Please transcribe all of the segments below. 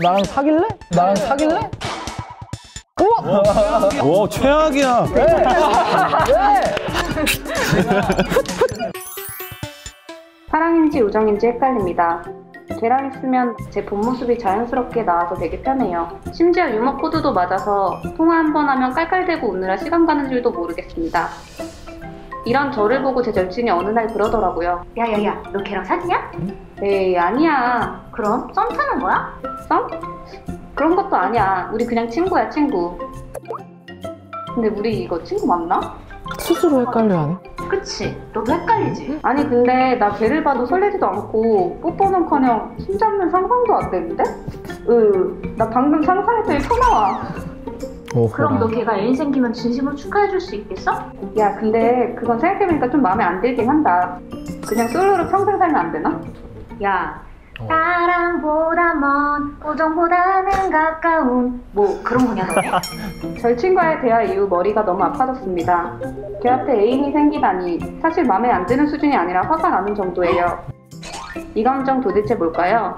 나랑 사귈래? 나랑 사귈래? 와 최악이야. 사랑인지 우정인지 헷갈립니다. 걔랑 있으면 제 본 모습이 자연스럽게 나와서 되게 편해요. 심지어 유머 코드도 맞아서 통화 한 번 하면 깔깔대고 웃느라 시간 가는 줄도 모르겠습니다. 이런 저를 보고 제 절친이 어느 날 그러더라고요. 야야야, 너 걔랑 사귀냐? 에이, 아니야. 그럼 썸 타는 거야? 썸? 그런 것도 아니야. 우리 그냥 친구야, 친구. 근데 우리 이거 친구 맞나? 스스로 헷갈려하네. 그치? 너도 헷갈리지? 아니 근데 나 걔를 봐도 설레지도 않고 뽀뽀는커녕 손잡는 상상도 안 되는데? 으, 나 방금 상상했더니 토 나와. 그럼 너 걔가 애인 생기면 진심으로 축하해줄 수 있겠어? 야 근데 그건 생각해보니까 좀 마음에 안 들긴 한다. 그냥 솔로로 평생 살면 안 되나? 야, 사랑보다 먼 우정보다는 가까운 뭐 그런 거냐 너네? 절친과의 대화 이후 머리가 너무 아파졌습니다. 걔 앞에 애인이 생기다니 사실 마음에 안 드는 수준이 아니라 화가 나는 정도예요. 이 감정 도대체 뭘까요?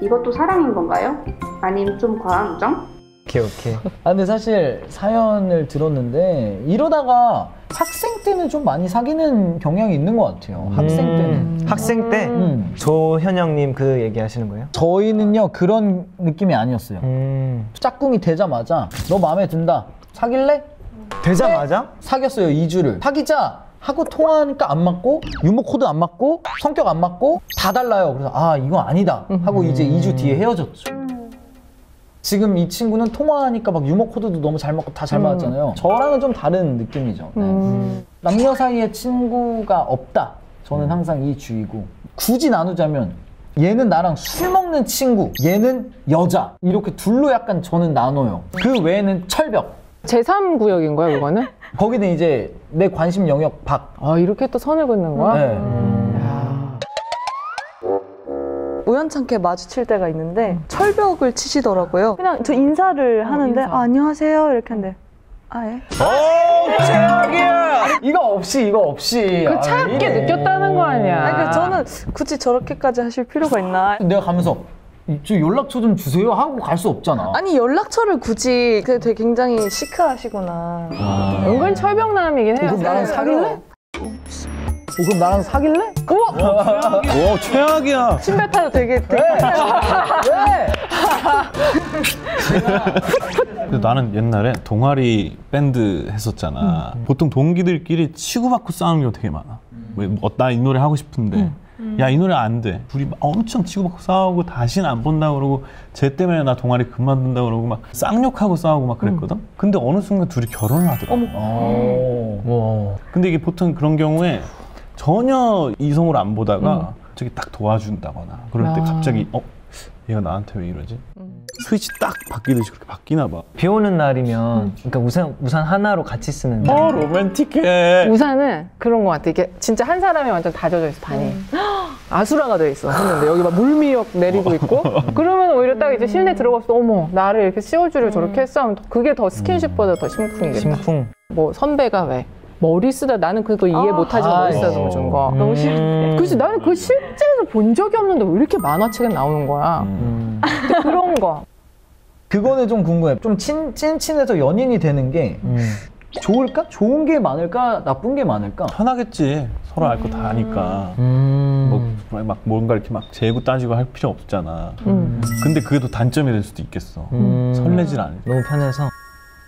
이것도 사랑인 건가요? 아님 좀 과한 우정? 오케이 오케이. 아 근데 사실 사연을 들었는데 이러다가 학생 때는 좀 많이 사귀는 경향이 있는 것 같아요. 학생 때는. 학생 때 음. 조현영님 그 얘기하시는 거예요? 저희는요 그런 느낌이 아니었어요. 음. 짝꿍이 되자마자 너 마음에 든다. 사귈래? 되자마자? 사귀었어요 2주를. 사귀자. 하고 통화하니까 안 맞고 유머 코드 안 맞고 성격 안 맞고 다 달라요. 그래서 아 이거 아니다 하고 이제 2주 뒤에 헤어졌죠. 지금 이 친구는 통화하니까 막 유머 코드도 너무 잘 맞고 다 잘 맞았잖아요. 저랑은 좀 다른 느낌이죠. 네. 남녀 사이에 친구가 없다. 저는 항상 이 주의고 굳이 나누자면 얘는 나랑 술 먹는 친구, 얘는 여자 이렇게 둘로 약간 저는 나눠요. 그 외에는 철벽. 제3구역인 거야, 이거는? 거기는 이제 내 관심 영역 밖. 아, 이렇게 또 선을 긋는 거야? 네. 야. 우연찮게 마주칠 때가 있는데 철벽을 치시더라고요. 그냥 저 인사를 하는데 인사. 아, 안녕하세요 이렇게 하는데 아 예. 오, 최악이야! 이거 없이, 이거 없이. 그 차갑게. 느꼈다는 거 아니야. 아니, 그 저는 굳이 저렇게까지 하실 필요가 있나? 내가 가면서 저 연락처 좀 주세요 하고 갈 수 없잖아. 아니 연락처를 굳이 그 되게 굉장히 시크하시구나. 은근 철벽남이긴 해요. 그럼 나랑 사귈래? 어, 그럼 나랑 사귈래? 와 최악이야. 침뱉 타도 되게 되게 왜? 근데 나는 옛날에 동아리 밴드 했었잖아. 보통 동기들끼리 치고받고 싸우는 경우 되게 많아. 뭐, 나이 노래 하고 싶은데. 야, 이 노래 안 돼. 둘이 막 엄청 치고받고 싸우고 다시는 안 본다 그러고 쟤 때문에 나 동아리 그만둔다 그러고 막 쌍욕하고 싸우고 막 그랬거든. 근데 어느 순간 둘이 결혼을 하더라고. 어. 근데 이게 보통 그런 경우에 전혀 이성으로 안 보다가 저기 딱 도와준다거나 그럴 때 아. 갑자기 어 얘가 나한테 왜 이러지? 스위치 딱 바뀌듯이 그렇게 바뀌나 봐. 비 오는 날이면 그러니까 우산 우산 하나로 같이 쓰는데 어 로맨틱해. 우산은 그런 것 같아. 이게 진짜 한 사람이 완전 다 젖어 있어, 반이. 아수라가 돼 있어, 했는데. 여기 막 물미역 내리고 있고. 그러면 오히려 딱 이제 실내 들어갔을 때, 어머, 나를 이렇게 씌워주려 저렇게 했어 하면 그게 더 스킨십보다 더 심쿵이겠다. 심쿵. 뭐, 선배가 왜? 머리 쓰다 나는 그거 이해 못하지 아, 머리 쓰다 어. 준 거. 너무 싫은데. 그치 나는 그 실제에서 본 적이 없는데 왜 이렇게 만화책에 나오는 거야. 음. 근데 그런 거. 그거는 좀 궁금해. 좀 친, 찐친해서 연인이 되는 게 음. 좋을까? 좋은 게 많을까? 나쁜 게 많을까? 편하겠지. 서로 알 거 다 아니까. 음. 뭐, 막 뭔가 이렇게 막 재고 따지고 할 필요 없잖아. 음. 근데 그게 더 단점이 될 수도 있겠어. 음. 설레질 않을 너무 편해서.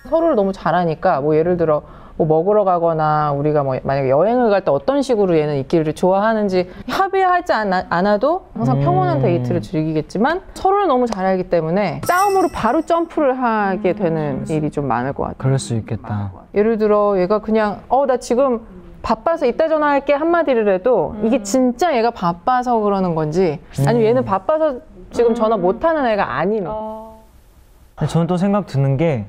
서로를 너무 잘하니까 뭐 예를 들어 뭐 먹으러 가거나 우리가 뭐 만약에 여행을 갈 때 어떤 식으로 얘는 있기를 좋아하는지 합의하지 않아, 않아 도 항상 음. 평온한 데이트를 즐기겠지만 서로를 너무 잘 알기 때문에 싸움으로 바로 점프를 하게 되는 일이 좀 많을 것 같아요. 그럴 수 있겠다. 예를 들어 얘가 그냥 어 나 지금 바빠서 이따 전화할게 한마디를 해도 이게 진짜 얘가 바빠서 그러는 건지 아니면 얘는 바빠서 지금 전화 못하는 애가 아닌 근데 저는 또 생각 드는 게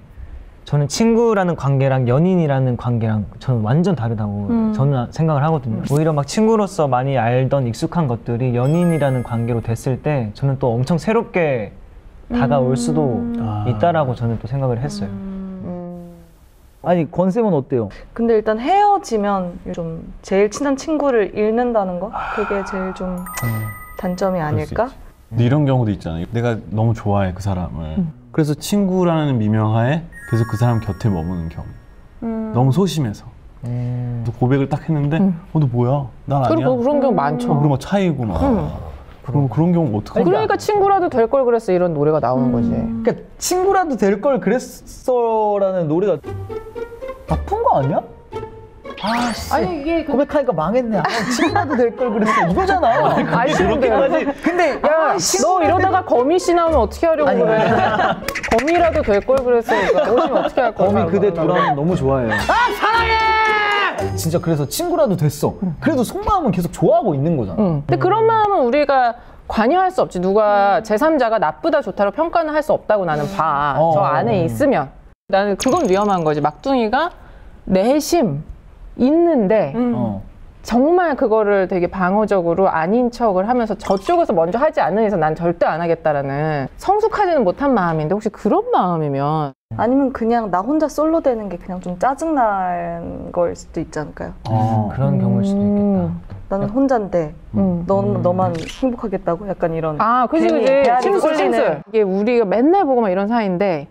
저는 친구라는 관계랑 연인이라는 관계랑 저는 완전 다르다고 저는 생각을 하거든요. 오히려 막 친구로서 많이 알던 익숙한 것들이 연인이라는 관계로 됐을 때 저는 또 엄청 새롭게 다가올 수도 아. 있다라고 저는 또 생각을 했어요. 아니 권쌤은 어때요? 근데 일단 헤어지면 좀 제일 친한 친구를 잃는다는 거 그게 제일 좀 단점이 그럴 수 아닐까? 근데 이런 경우도 있잖아요. 내가 너무 좋아해 그 사람을. 그래서 친구라는 미명하에 계속 그 사람 곁에 머무는 경우. 너무 소심해서. 또 고백을 딱 했는데, 어, 너 뭐야? 난 아니야. 그리고 그런 경우 어, 많죠. 그리고 막 차이고 막. 그럼 그런 경우 어떡하냐. 그러니까 친구라도 될 걸 그랬어 이런 노래가 나오는 거지. 그러니까 친구라도 될 걸 그랬어라는 노래가 나쁜 거 아니야? 아, 씨. 아니 이게 그 고백하니까 망했네. 아, 친구라도 될 걸 그랬어. 이거잖아. 아쉬운데. 근데 야, 너 이러다가 거미 씨 나오면 어떻게 하려고 아니, 그래? 거미라도 될 걸 그랬으니까 오시면 어떻게 할 거야? 범이 그대 돌아오면 너무 좋아해요. 아 사랑해! 진짜 그래서 친구라도 됐어. 그래도 속마음은 계속 좋아하고 있는 거잖아. 응. 근데 그런 마음은 우리가 관여할 수 없지. 누가 제3자가 나쁘다 좋다로 평가는 할 수 없다고 나는 봐. 어. 저 안에 있으면. 나는 그건 위험한 거지. 막둥이가 내심 있는데 어. 정말 그거를 되게 방어적으로 아닌 척을 하면서 저쪽에서 먼저 하지 않는 이상 난 절대 안 하겠다라는 성숙하지는 못한 마음인데 혹시 그런 마음이면 아니면 그냥 나 혼자 솔로 되는 게 그냥 좀 짜증난 걸 수도 있지 않을까요? 어. 그런 경우일 수도 있겠다. 나는 혼자인데 음. 넌 너만 행복하겠다고 약간 이런 아, 그지, 그지. 심술. 심술. 이게 우리가 맨날 보고 막 이런 사이인데,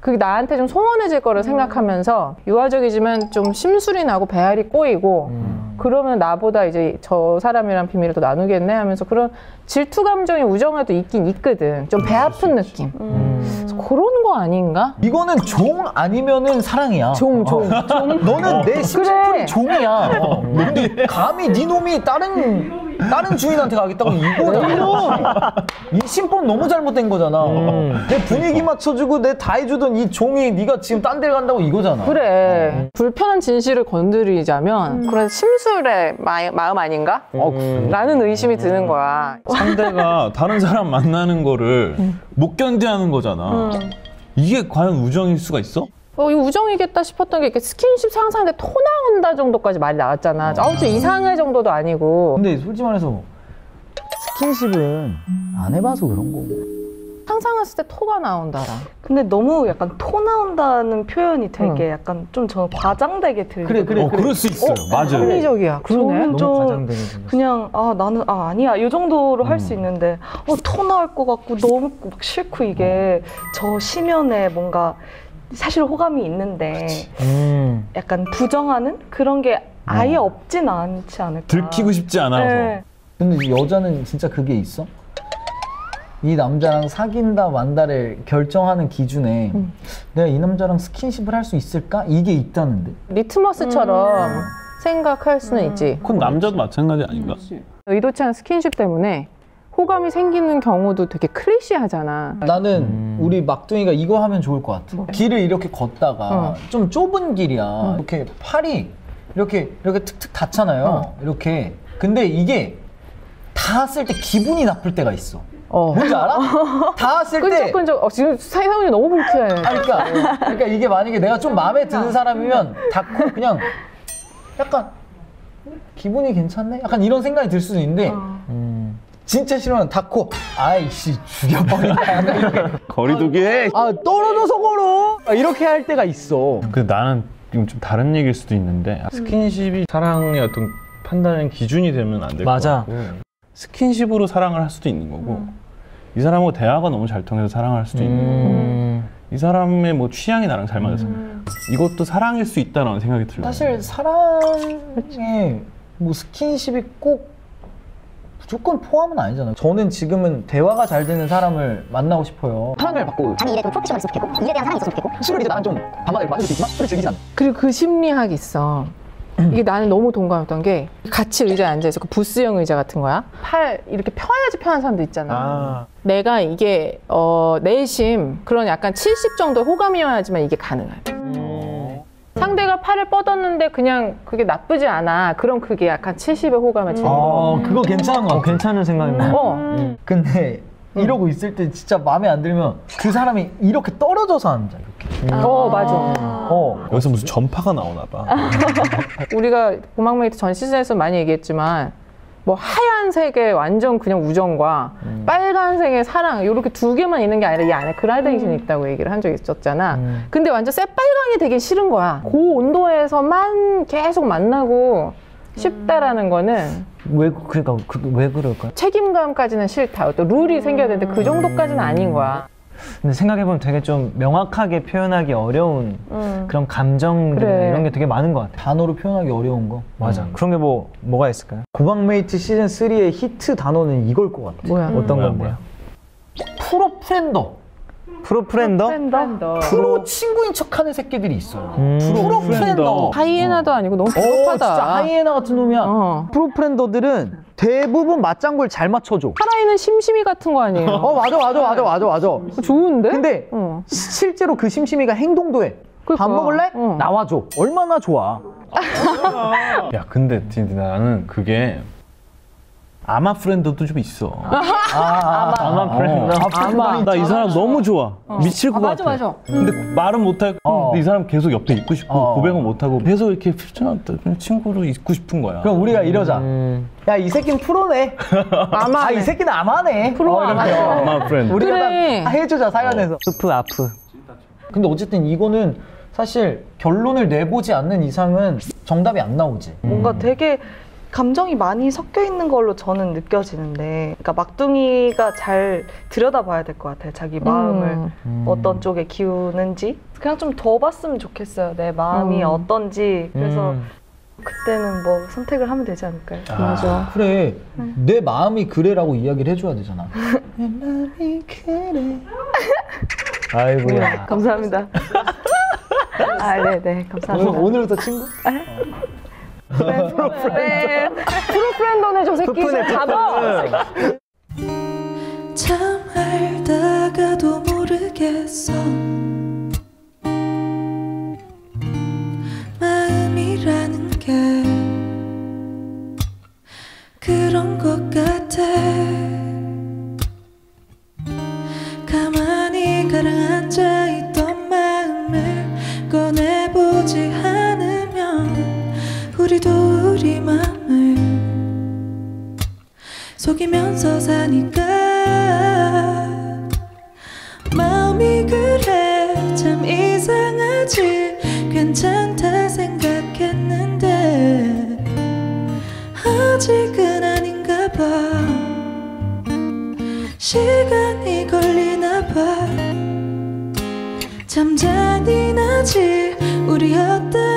그게 나한테 좀 소원해질 거를 생각하면서, 유아적이지만 좀 심술이 나고 배알이 꼬이고, 그러면 나보다 이제 저 사람이랑 비밀을 더 나누겠네 하면서 그런 질투 감정이 우정에도 있긴 있거든. 좀 배 아픈 느낌. 그래서 그런 거 아닌가? 이거는 종 아니면은 사랑이야. 종, 종. 너는 내 심심풀이 그래. 종이야. 어. 근데 감히 네 놈이 다른 다른 주인한테 가겠다고 이거잖아. 이 심법 너무 잘못된 거잖아. 내 분위기 맞춰주고 내 다 해주던 이 종이 네가 지금 딴데 간다고 이거잖아. 그래. 불편한 진실을 건드리자면, 그런 심술의 마, 마음 아닌가? 어, 라는 의심이 드는 거야. 상대가 다른 사람 만나는 거를 못 견디하는 거잖아. 이게 과연 우정일 수가 있어? 어, 이 우정이겠다 싶었던 게 이렇게 스킨십 상상인데 토 나온다 정도까지 말이 나왔잖아. 아우, 저 이상할 정도도 아니고. 근데 솔직히 말해서 스킨십은 안 해봐서 그런 거고. 상상했을 때 토가 나온다라. 근데 너무 약간 토 나온다는 표현이 되게 약간 좀 저는 과장되게 들리고 그래, 그래, 어, 그럴 수 있어요. 맞아요. 합리적이야. 그러네. 저는 너무 좀. 그냥 아 나는 아 아니야 이 정도로 할수 있는데 어, 토 나올 것 같고 너무 막 싫고 이게 저 심연에 뭔가 사실 호감이 있는데 음. 약간 부정하는 그런 게 아예 어. 없진 않지 않을까 들키고 싶지 않아서. 네. 근데 여자는 진짜 그게 있어? 이 남자랑 사귄다 만다를 결정하는 기준에 내가 이 남자랑 스킨십을 할 수 있을까? 이게 있다는데. 리트머스처럼 생각할 수는 있지. 그건 남자도 마찬가지 아닌가? 의도치 않은 스킨십 때문에 호감이 생기는 경우도 되게 클리셰하잖아. 나는 우리 막둥이가 이거 하면 좋을 것 같아. 길을 이렇게 걷다가 어. 좀 좁은 길이야. 이렇게 팔이 이렇게 이렇게 툭툭 닿잖아요. 어. 이렇게. 근데 이게 닿았을 때 기분이 나쁠 때가 있어. 어. 뭔지 알아? 닿았을 때 끈적끈적. 어, 지금 사이사훈이 너무 불쾌해. 아니, 그러니까, 그러니까 이게 만약에 내가 좀 마음에 드는 사람이면 닫고 그냥 약간 기분이 괜찮네? 약간 이런 생각이 들 수도 있는데 음. 진짜 싫으면 닫고 아이씨 죽여버린다 거리두기. 아 떨어져서 걸어 아, 이렇게 할 때가 있어 근데 나는 이건 좀 다른 얘기일 수도 있는데 스킨십이 사랑의 어떤 판단의 기준이 되면 안 될 것 맞아. 같고 스킨십으로 사랑을 할 수도 있는 거고 이 사람하고 대화가 너무 잘 통해서 사랑을 할 수도 있는 거고 음. 이 사람의 뭐 취향이 나랑 잘 맞아서 이것도 사랑일 수 있다라는 생각이 들어요. 사실 사랑에 뭐 스킨십이 꼭 무조건 포함은 아니잖아요 저는 지금은 대화가 잘 되는 사람을 만나고 싶어요 사랑을 받고 자기 일에 좀 프로페셔널 있었으면 좋겠고 일에 대한 사랑이 있었으면 좋겠고 술을 이제 나랑 좀 밤마다 마실 수 있지만 술을 즐기진 않아 그리고 그 심리학이 있어. 이게 나는 너무 동감했던 게 같이 의자에 앉아있어. 그 부스형 의자 같은 거야. 팔 이렇게 펴야지 편한 사람도 있잖아. 아, 내가 이게 어, 내심 그런 약간 70 정도 호감이어야지만 이게 가능하대. 팔을 뻗었는데 그냥 그게 나쁘지 않아. 그럼 그게 약간 70의 호감을 주는 거야. 아 그거 괜찮은 것 어, 같아 괜찮은 생각이네. 어. 근데 이러고 있을 때 진짜 마음에 안 들면 그 사람이 이렇게 떨어져서 앉아 이렇게 어, 맞아. 어 여기서 무슨 전파가 나오나 봐. 우리가 고막메이트 전 시즌에서 많이 얘기했지만 뭐 하얀색의 완전 그냥 우정과 빨간색의 사랑 이렇게 두 개만 있는 게 아니라 이 안에 그라데이션이 있다고 얘기를 한 적이 있었잖아. 근데 완전 새빨강이 되긴 싫은 거야. 그 온도에서만 계속 만나고 싶다라는 거는 왜 그러니까 그, 왜 그럴까? 책임감까지는 싫다. 어떤 룰이 생겨야 되는데 그 정도까지는 아닌 거야. 근데 생각해보면 되게 좀 명확하게 표현하기 어려운 음. 그런 감정들 그래. 이런 게 되게 많은 것 같아. 단어로 표현하기 어려운 거. 맞아. 그런 게 뭐 뭐가 있을까요? 고막메이트 시즌 3의 히트 단어는 이걸 것 같아. 뭐야? 어떤 뭐야, 건데요? 프로 friender. 프로 friender? 프로 친구인 척하는 새끼들이 있어요. 음. 프로 friender. 하이에나도 아니고 너무 어, 진짜 비겁하다. 하이에나 같은 놈이야. 어. 프로 friender들은 대부분 맞장구를 잘 맞춰줘. 살아있는 심심이 같은 거 아니에요? 어 맞아 맞아 맞아 맞아 맞아. 좋은데? 근데 어. 시- 실제로 그 심심이가 행동도 해. 밥 그러니까. 먹을래? 어. 나와줘. 얼마나 좋아. 야 근데 진짜 나는 그게 아마 friend도 좀 있어. 아, 아마 friender. 아마. 나 이 사람 너무 좋아. 미칠 것 맞아, 같아. 맞아. 근데 말은 못하고 어. 근데 이 사람 계속 옆에 있고 싶고 어. 고백은 못하고 계속 이렇게 그냥 친구로 있고 싶은 거야. 그럼 우리가 이러자. 음. 야이 새끼는 프로네. 아마 아 이 새끼는 아마네. 프로 이렇게. 아마 friend. 우리가 그래. 다 해주자 사연에서. 스프 아프. 근데 어쨌든 이거는 사실 결론을 내보지 않는 이상은 정답이 안 나오지. 뭔가 되게 감정이 많이 섞여 있는 걸로 저는 느껴지는데, 그러니까 막둥이가 잘 들여다봐야 될 것 같아요. 자기 마음을 음. 어떤 쪽에 기우는지. 그냥 좀 더 봤으면 좋겠어요. 내 마음이 음. 어떤지. 그래서 음. 그때는 뭐 선택을 하면 되지 않을까요? 맞아. 그래 내 마음이 그래라고 이야기를 해줘야 되잖아. 아이고야. 감사합니다. 아, 네네. 오늘, 감사합니다. 오늘부터 친구? 네. 프로 프렌더네 저 새끼. 좀 잡아. 참 알다가도 모르겠어 이상하지 괜찮다 생각했는데 아직은 아닌가 봐. 시간이 걸리나 봐. 잠자니 나지. 우리였다